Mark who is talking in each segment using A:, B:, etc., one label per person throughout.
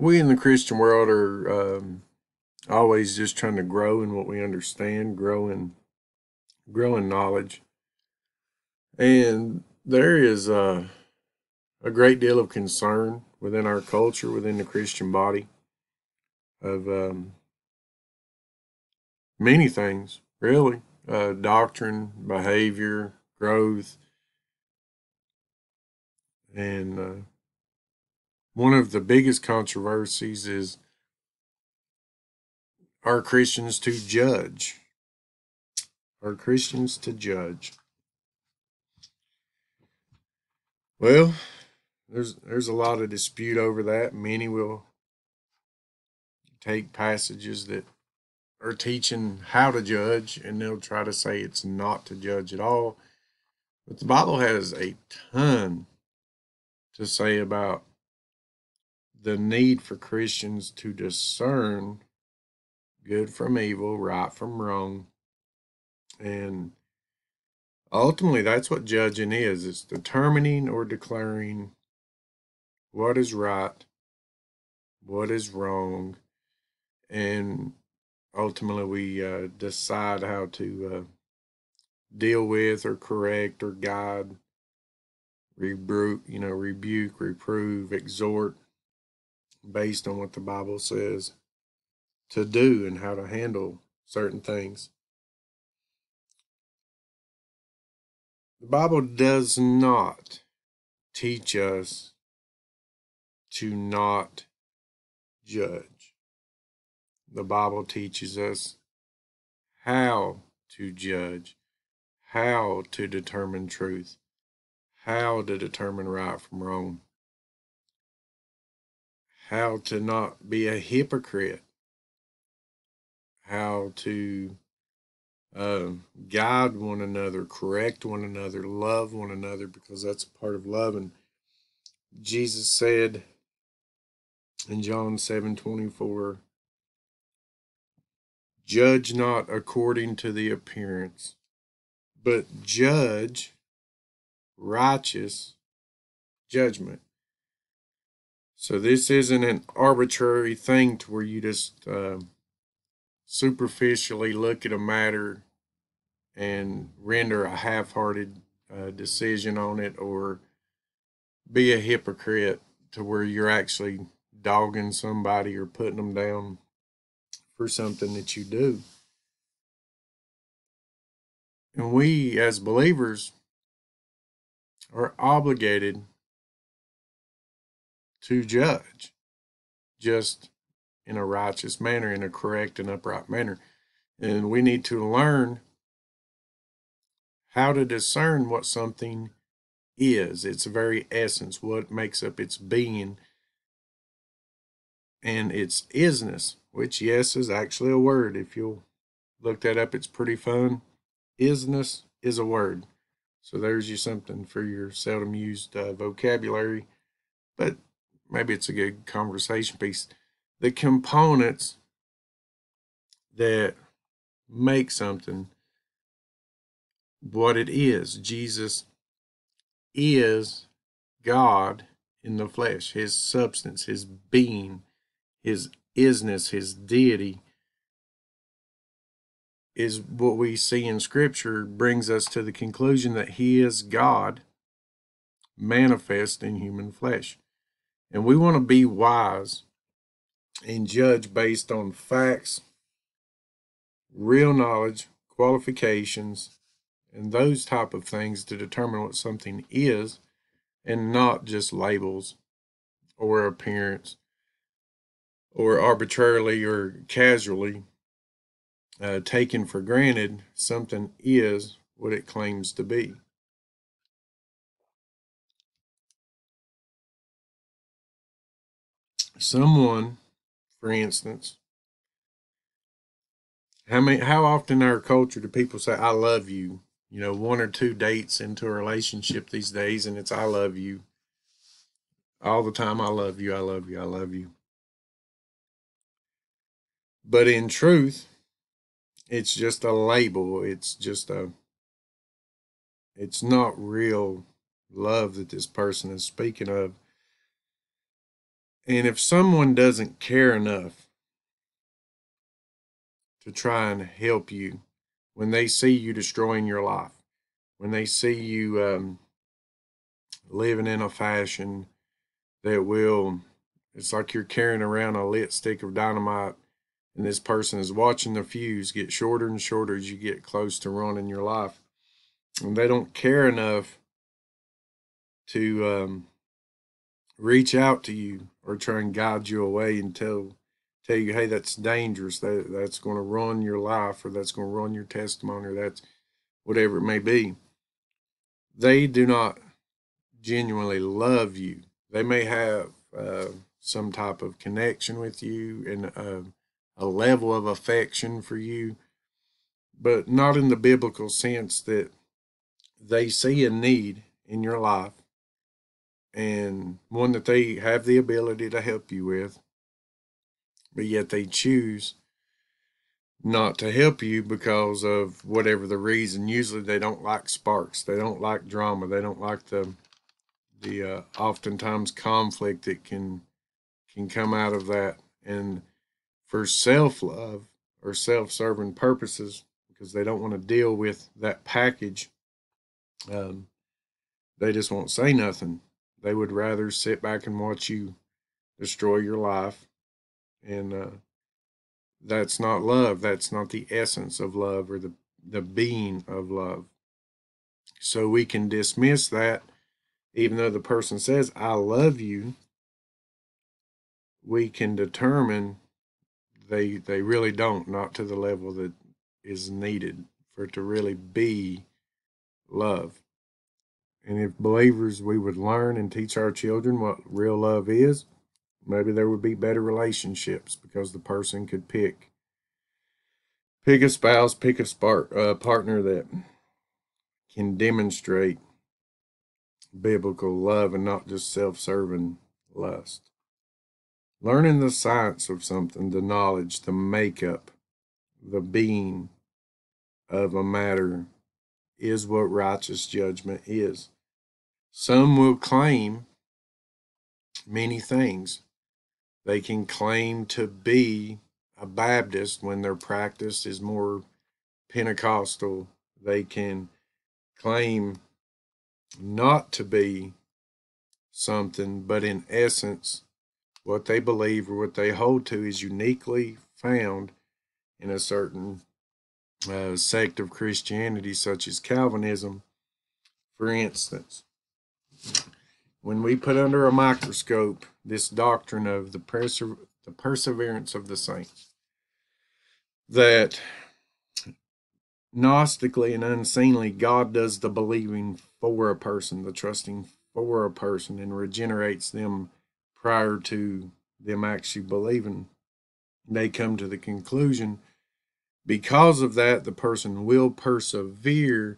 A: we in the Christian world are um, always just trying to grow in what we understand, grow in, grow in knowledge. And there is a, a great deal of concern within our culture, within the Christian body, of um, many things, really uh, doctrine, behavior, growth. And uh, one of the biggest controversies is are Christians to judge? Are Christians to judge? Well, there's there's a lot of dispute over that. Many will take passages that are teaching how to judge and they'll try to say it's not to judge at all. But the Bible has a ton to say about the need for Christians to discern good from evil, right from wrong. And ultimately, that's what judging is it's determining or declaring what is right, what is wrong, and ultimately we uh, decide how to uh, deal with or correct or guide, rebuke, you know, rebuke, reprove, exhort, based on what the Bible says to do and how to handle certain things. The Bible does not teach us to not judge. The Bible teaches us how to judge, how to determine truth, how to determine right from wrong, how to not be a hypocrite, how to uh, guide one another, correct one another, love one another, because that's a part of love. And Jesus said in John seven twenty four, Judge not according to the appearance, but judge righteous judgment. So this isn't an arbitrary thing to where you just uh, superficially look at a matter and render a half-hearted uh, decision on it or be a hypocrite to where you're actually dogging somebody or putting them down for something that you do. And we as believers are obligated to judge just in a righteous manner, in a correct and upright manner. And we need to learn how to discern what something is, its very essence, what makes up its being, and its isness, which, yes, is actually a word. If you'll look that up, it's pretty fun. Isness is a word. So there's you something for your seldom used uh, vocabulary. But maybe it's a good conversation piece. The components that make something what it is. Jesus is God in the flesh, his substance, his being, his isness, his deity is what we see in scripture brings us to the conclusion that he is God manifest in human flesh. And we want to be wise and judge based on facts, real knowledge, qualifications, and those type of things to determine what something is and not just labels or appearance or arbitrarily or casually uh, taken for granted something is what it claims to be. Someone, for instance, how many how often in our culture do people say I love you? You know, one or two dates into a relationship these days and it's I love you. All the time I love you, I love you, I love you. But in truth, it's just a label. It's just a it's not real love that this person is speaking of And if someone doesn't care enough to try and help you when they see you destroying your life, when they see you um, living in a fashion that will, it's like you're carrying around a lit stick of dynamite and this person is watching the fuse get shorter and shorter as you get close to running your life. And they don't care enough to um, reach out to you or try and guide you away and tell tell you, hey, that's dangerous. That that's going to ruin your life, or that's going to ruin your testimony, or that's whatever it may be. They do not genuinely love you. They may have uh, some type of connection with you and uh, a level of affection for you, but not in the biblical sense that they see a need in your life and one that they have the ability to help you with, but yet they choose not to help you because of whatever the reason. Usually they don't like sparks, they don't like drama, they don't like the the uh, oftentimes conflict that can can come out of that. And for self-love or self-serving purposes because they don't want to deal with that package um, they just won't say nothing they would rather sit back and watch you destroy your life. And uh, that's not love. That's not the essence of love or the, the being of love. So we can dismiss that, even though the person says, I love you. We can determine they they really don't, not to the level that is needed for it to really be love. And if believers, we would learn and teach our children what real love is, maybe there would be better relationships because the person could pick pick a spouse, pick a spark, uh, partner that can demonstrate biblical love and not just self-serving lust. Learning the science of something, the knowledge, the makeup, the being of a matter is what righteous judgment is. Some will claim many things. They can claim to be a Baptist when their practice is more Pentecostal. They can claim not to be something, but in essence, what they believe or what they hold to is uniquely found in a certain uh, sect of Christianity, such as Calvinism, for instance. When we put under a microscope this doctrine of the, the perseverance of the saints, that Gnostically and unseemly, God does the believing for a person, the trusting for a person, and regenerates them prior to them actually believing. They come to the conclusion because of that, the person will persevere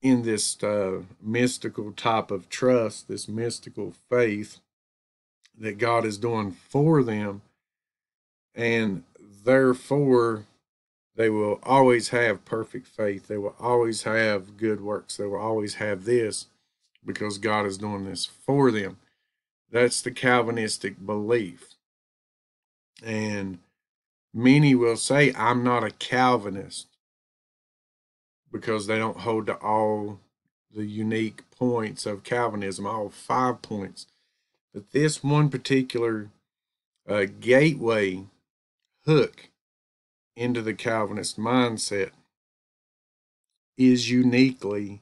A: in this uh, mystical type of trust, this mystical faith that God is doing for them. And therefore, they will always have perfect faith. They will always have good works. They will always have this because God is doing this for them. That's the Calvinistic belief. And Many will say, I'm not a Calvinist because they don't hold to all the unique points of Calvinism, all five points. But this one particular uh, gateway hook into the Calvinist mindset is uniquely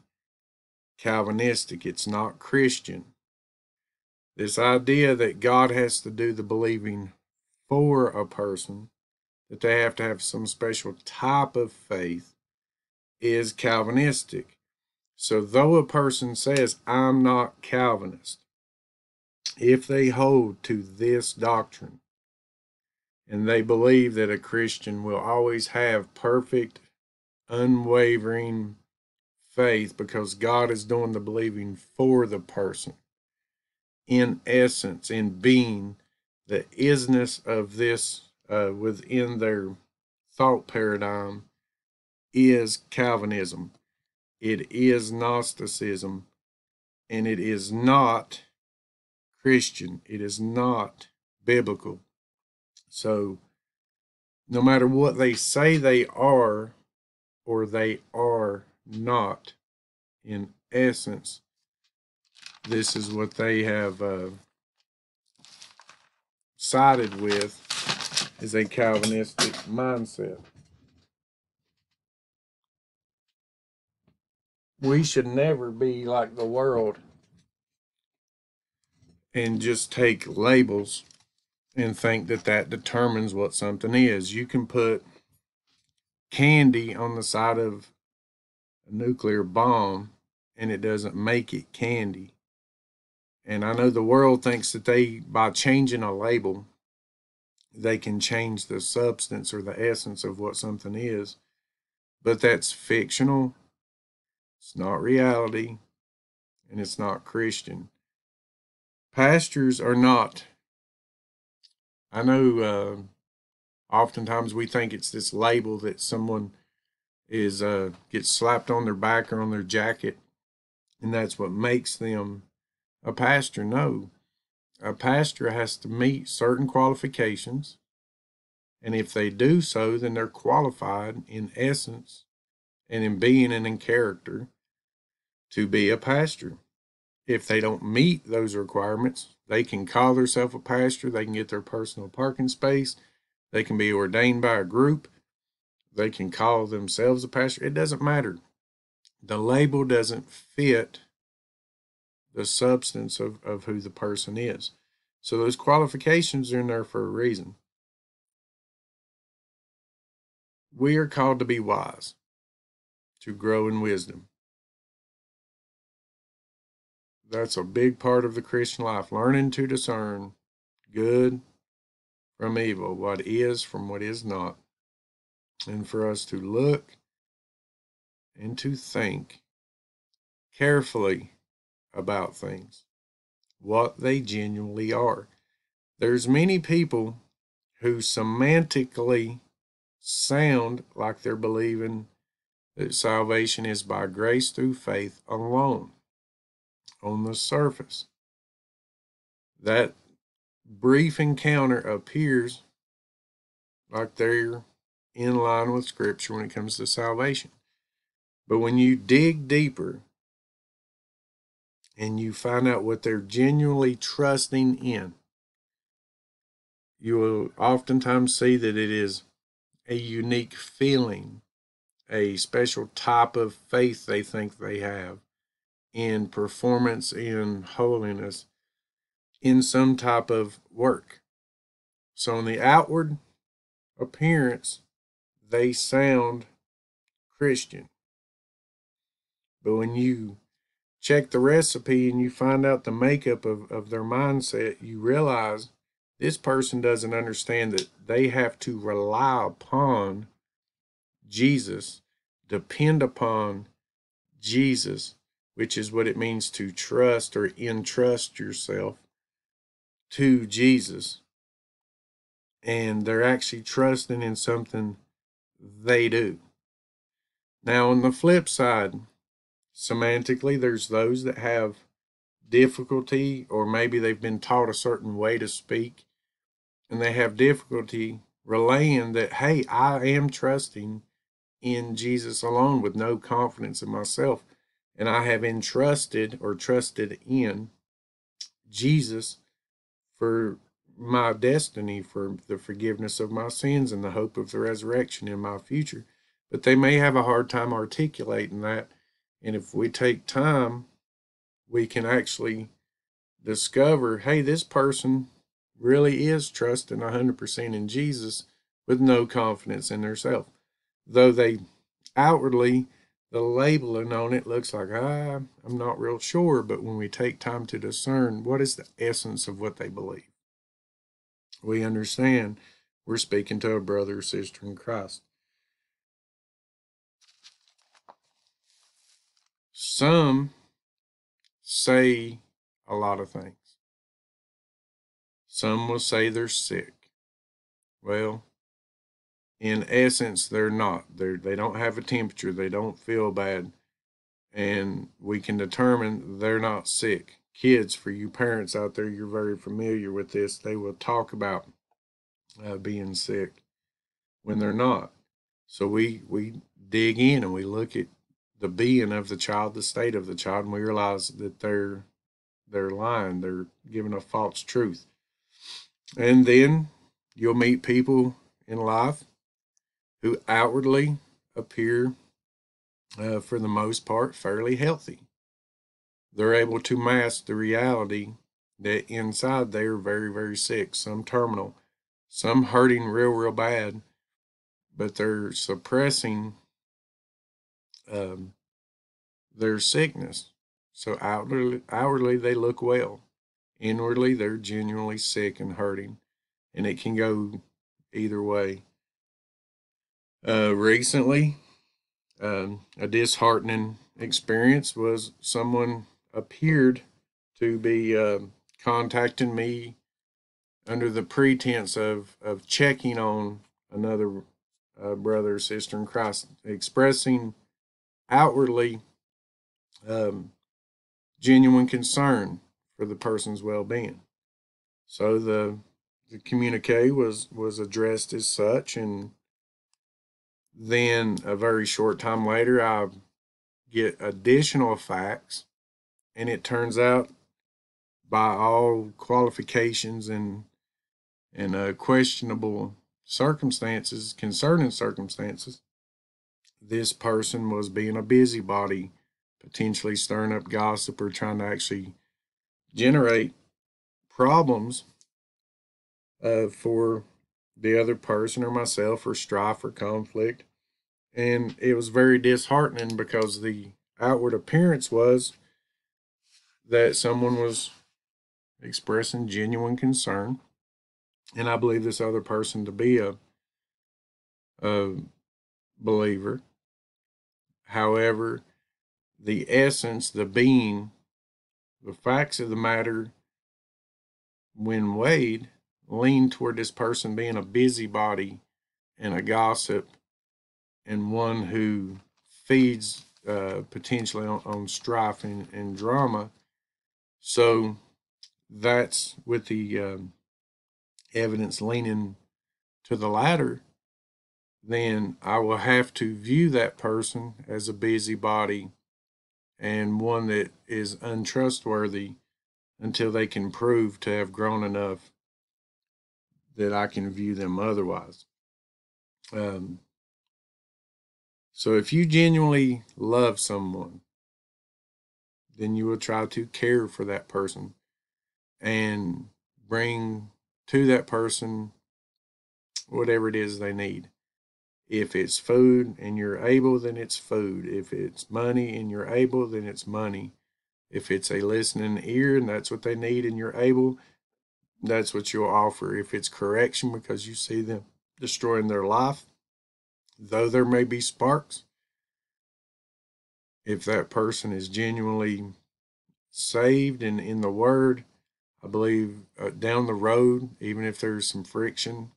A: Calvinistic. It's not Christian. This idea that God has to do the believing for a person that they have to have some special type of faith is Calvinistic. So, though a person says, I'm not Calvinist, if they hold to this doctrine and they believe that a Christian will always have perfect, unwavering faith because God is doing the believing for the person, in essence, in being, the isness of this uh, within their thought paradigm is Calvinism. It is Gnosticism, and it is not Christian. It is not biblical. So, no matter what they say they are or they are not, in essence, this is what they have uh, sided with is a Calvinistic mindset. We should never be like the world and just take labels and think that that determines what something is. You can put candy on the side of a nuclear bomb and it doesn't make it candy. And I know the world thinks that they, by changing a label, they can change the substance or the essence of what something is. But that's fictional, it's not reality, and it's not Christian. Pastors are not. I know uh, oftentimes we think it's this label that someone is uh, gets slapped on their back or on their jacket, and that's what makes them a pastor. No, a pastor has to meet certain qualifications, and if they do so, then they're qualified in essence and in being and in character to be a pastor. If they don't meet those requirements, they can call themselves a pastor, they can get their personal parking space, they can be ordained by a group, they can call themselves a pastor. It doesn't matter. The label doesn't fit the substance of, of who the person is. So those qualifications are in there for a reason. We are called to be wise, to grow in wisdom that's a big part of the Christian life. Learning to discern good from evil, what is from what is not. And for us to look and to think carefully about things, what they genuinely are. There's many people who semantically sound like they're believing that salvation is by grace through faith alone on the surface. That brief encounter appears like they're in line with Scripture when it comes to salvation. But when you dig deeper and you find out what they're genuinely trusting in, you will oftentimes see that it is a unique feeling, a special type of faith they think they have, in performance in holiness in some type of work. So, in the outward appearance, they sound Christian. But when you check the recipe and you find out the makeup of, of their mindset, you realize this person doesn't understand that they have to rely upon Jesus, depend upon Jesus which is what it means to trust or entrust yourself to Jesus. And they're actually trusting in something they do. Now, on the flip side, semantically, there's those that have difficulty, or maybe they've been taught a certain way to speak, and they have difficulty relaying that, hey, I am trusting in Jesus alone with no confidence in myself and I have entrusted or trusted in Jesus for my destiny, for the forgiveness of my sins and the hope of the resurrection in my future. But they may have a hard time articulating that. And if we take time, we can actually discover hey, this person really is trusting 100% in Jesus with no confidence in themselves. Though they outwardly the labeling on it looks like ah, I'm not real sure, but when we take time to discern what is the essence of what they believe, we understand we're speaking to a brother or sister in Christ. Some say a lot of things. Some will say they're sick. Well, in essence, they're not. They're, they don't have a temperature. They don't feel bad. And we can determine they're not sick. kids, for you parents out there, you're very familiar with this. They will talk about uh, being sick when they're not. So we we dig in and we look at the being of the child, the state of the child, and we realize that they're they're lying, they're giving a false truth. And then you'll meet people in life who outwardly appear, uh, for the most part, fairly healthy. They're able to mask the reality that inside they're very, very sick, some terminal, some hurting real, real bad, but they're suppressing um, their sickness. So outwardly, outwardly, they look well. Inwardly, they're genuinely sick and hurting, and it can go either way. Uh, recently, um, a disheartening experience was someone appeared to be uh, contacting me under the pretense of, of checking on another uh, brother or sister in Christ, expressing outwardly um, genuine concern for the person's well-being. So the the communique was was addressed as such, and then a very short time later, I get additional facts, and it turns out by all qualifications and and uh, questionable circumstances, concerning circumstances, this person was being a busybody, potentially stirring up gossip or trying to actually generate problems uh, for the other person or myself or strife or conflict. And it was very disheartening because the outward appearance was that someone was expressing genuine concern. And I believe this other person to be a, a believer. However, the essence, the being, the facts of the matter, when weighed, lean toward this person being a busybody and a gossip and one who feeds uh, potentially on, on strife and, and, drama. So that's with the um, evidence leaning to the latter, then I will have to view that person as a busybody and one that is untrustworthy until they can prove to have grown enough that I can view them otherwise. Um, so if you genuinely love someone, then you will try to care for that person and bring to that person whatever it is they need. If it's food and you're able, then it's food. If it's money and you're able, then it's money. If it's a listening ear and that's what they need and you're able, that's what you'll offer. If it's correction because you see them destroying their life, though there may be sparks, if that person is genuinely saved and in the word, I believe uh, down the road, even if there's some friction,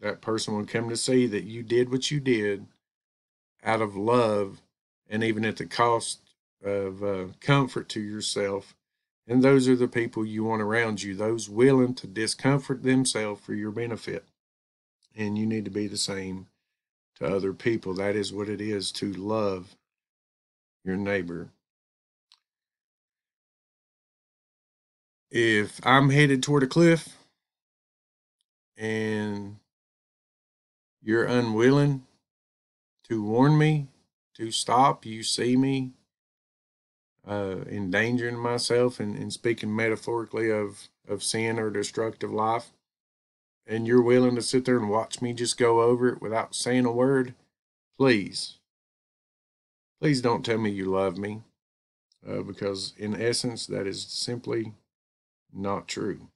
A: that person will come to see that you did what you did out of love and even at the cost of uh, comfort to yourself and those are the people you want around you, those willing to discomfort themselves for your benefit. And you need to be the same to other people. That is what it is to love your neighbor. If I'm headed toward a cliff and you're unwilling to warn me to stop, you see me uh, endangering myself and, and speaking metaphorically of, of sin or destructive life, and you're willing to sit there and watch me just go over it without saying a word, please, please don't tell me you love me, uh, because in essence, that is simply not true.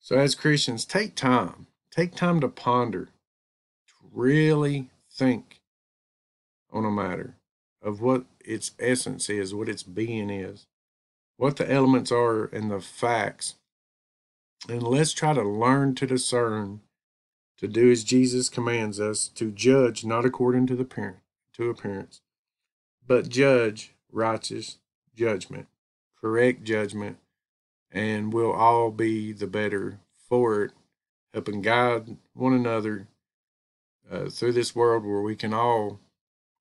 A: So, as Christians, take time, take time to ponder, to really think on a matter of what its essence is, what its being is, what the elements are, and the facts. And let's try to learn to discern, to do as Jesus commands us, to judge not according to the parent, to appearance, but judge righteous judgment, correct judgment, and we'll all be the better for it, helping guide one another uh, through this world where we can all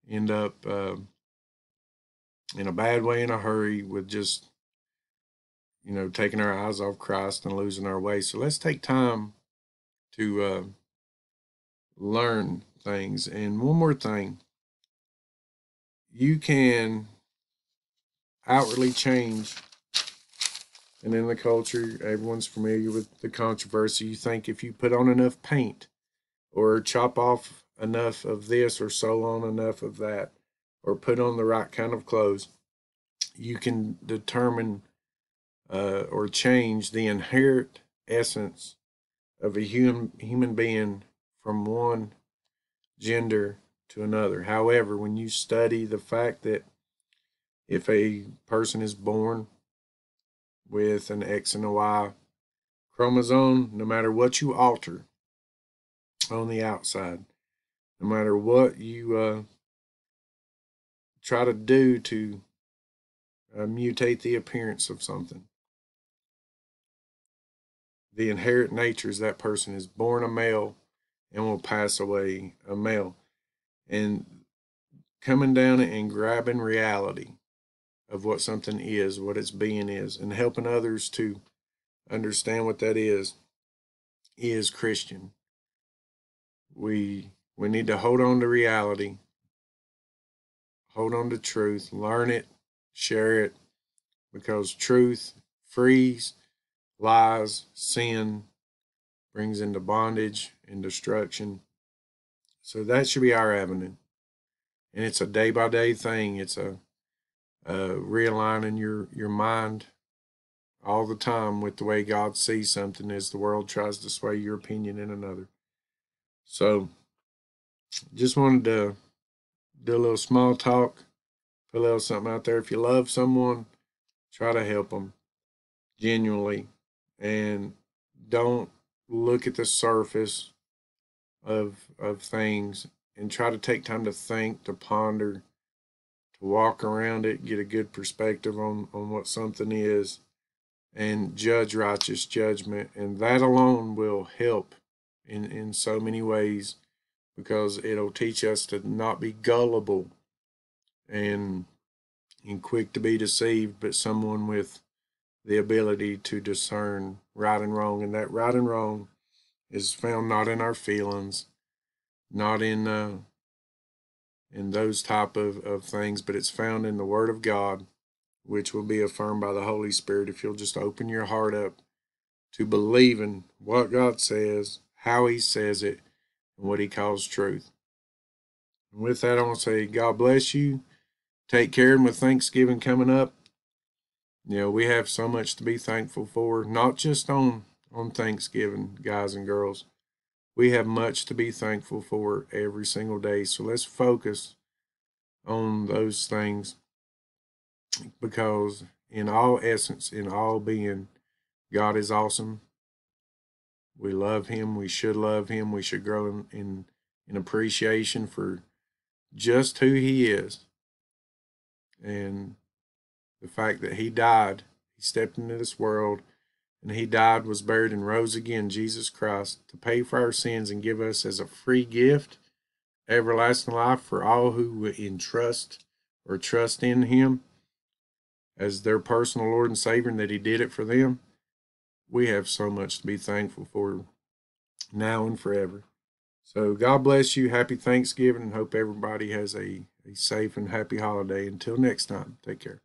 A: end up uh, in a bad way in a hurry with just you know taking our eyes off Christ and losing our way. So let's take time to uh, learn things. And one more thing, you can outwardly change. And in the culture, everyone's familiar with the controversy. You think if you put on enough paint or chop off enough of this or sew on enough of that or put on the right kind of clothes, you can determine uh, or change the inherent essence of a human human being from one gender to another. However, when you study the fact that if a person is born with an X and a Y chromosome, no matter what you alter on the outside, no matter what you uh, try to do to uh, mutate the appearance of something, the inherent nature is that person is born a male and will pass away a male. And coming down and grabbing reality of what something is, what its being is, and helping others to understand what that is, is Christian. We we need to hold on to reality, hold on to truth, learn it, share it, because truth frees lies, sin, brings into bondage and destruction. So that should be our avenue. And it's a day by day thing. It's a, a realigning your, your mind all the time with the way God sees something as the world tries to sway your opinion in another. So just wanted to do a little small talk, put a little something out there. If you love someone, try to help them genuinely and don't look at the surface of of things and try to take time to think, to ponder, to walk around it, get a good perspective on on what something is and judge righteous judgment and that alone will help in in so many ways because it'll teach us to not be gullible and and quick to be deceived but someone with the ability to discern right and wrong. And that right and wrong is found not in our feelings, not in uh, in those type of, of things, but it's found in the Word of God, which will be affirmed by the Holy Spirit if you'll just open your heart up to believing what God says, how He says it, and what He calls truth. And with that, I want to say, God bless you. Take care. And with Thanksgiving coming up, you know, we have so much to be thankful for, not just on on Thanksgiving, guys and girls. We have much to be thankful for every single day. So let's focus on those things because in all essence, in all being, God is awesome. We love him. We should love him. We should grow in, in, in appreciation for just who he is. And the fact that he died, he stepped into this world, and he died, was buried, and rose again, Jesus Christ, to pay for our sins and give us as a free gift everlasting life for all who would entrust or trust in him as their personal Lord and Savior, and that he did it for them. We have so much to be thankful for now and forever. So God bless you. Happy Thanksgiving and hope everybody has a, a safe and happy holiday. Until next time, take care.